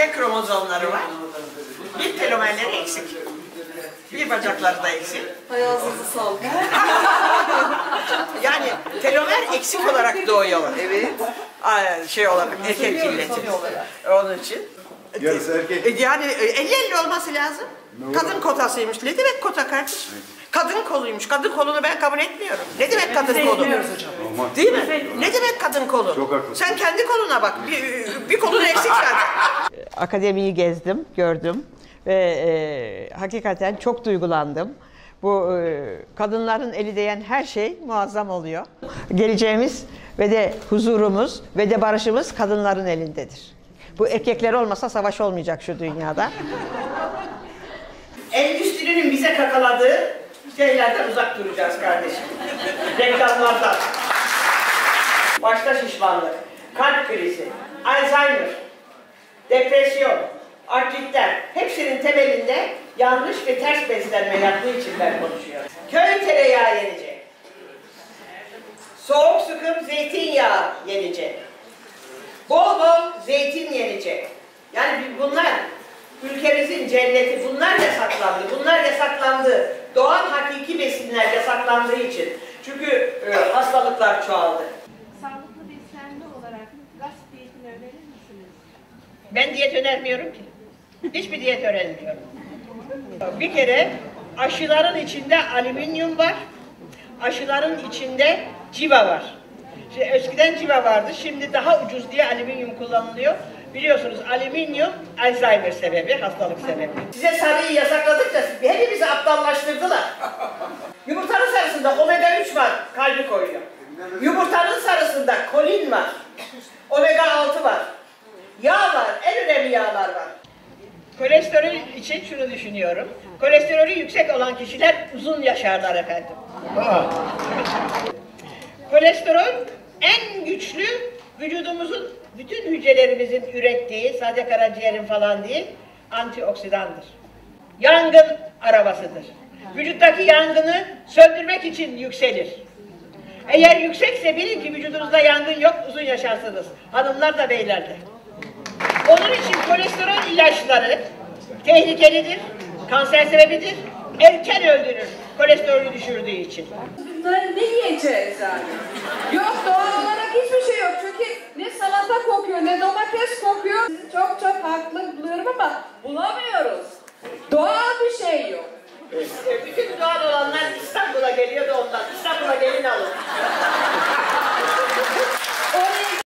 Y kromozomları var. Bir telomerleri eksik. Bir bacakları da eksik. Hayatınızı sağlık. Yani telomer eksik olarak doğuyorlar. Evet. Şey olarak erkek illeti. Onun için. Yarısı erkek. E, Yani 50-50 olması lazım. Kadın kotasıymış. Ne demek kota kardeşim? Kadın koluymuş. Kadın kolunu ben kabul etmiyorum. Ne demek kadın kolu? Aman. Değil mi? Ne demek kadın kolu? Çok haklısın. Sen kendi koluna bak. Bir, bir kolun eksik zaten. Akademiyi gezdim, gördüm ve e, hakikaten çok duygulandım. Bu e, kadınların eli değen her şey muazzam oluyor. Geleceğimiz ve de huzurumuz ve de barışımız kadınların elindedir. Bu erkekler olmasa savaş olmayacak şu dünyada. Endüstrinin bize kakaladığı şeylerden uzak duracağız kardeşim. Reklamlardan. Başta şişmanlık, kalp krizi, Alzheimer, depresyon, artritler hepsinin temelinde yanlış ve ters beslenme yaptığı için ben konuşuyorum. Köy tereyağı yenecek. Soğuk sıkım zeytinyağı yenecek. Bol bol zeytin yenecek. Yani bunlar ülkemizin cenneti bunlar yasaklandı. Bunlar yasaklandı. Doğal hakiki besinler yasaklandığı için. Çünkü e, hastalıklar çoğaldı. Sağlıklı beslenme olarak gaz diyetini önerir misiniz? Ben diyet önermiyorum ki. Hiçbir diyet önermiyorum. Bir kere aşıların içinde alüminyum var. Aşıların içinde civa var. Şimdi eskiden civa vardı. Şimdi daha ucuz diye alüminyum kullanılıyor. Biliyorsunuz alüminyum Alzheimer sebebi, hastalık sebebi. Size sarıyı yasakladık da hepimizi aptallaştırdılar. Yumurtanın sarısında omega 3 var, kalbi koyuyor. Yumurtanın sarısında kolin var. Omega 6 var. Yağ var, en önemli yağlar var. Kolesterol için şunu düşünüyorum. Kolesterolü yüksek olan kişiler uzun yaşarlar efendim. Kolesterol en güçlü vücudumuzun bütün hücrelerimizin ürettiği, sadece karaciğerin falan değil, antioksidandır. Yangın arabasıdır. Vücuttaki yangını söndürmek için yükselir. Eğer yüksekse bilin ki vücudunuzda yangın yok, uzun yaşarsınız. Hanımlar da beyler de. Onun için kolesterol ilaçları tehlikelidir, kanser sebebidir, erken öldürür kolesterolü düşürdüğü için. Bunları ne yiyeceğiz yani? Yok doğal ama bulamıyoruz. Doğal bir şey yok. Bütün doğal olanlar İstanbul'a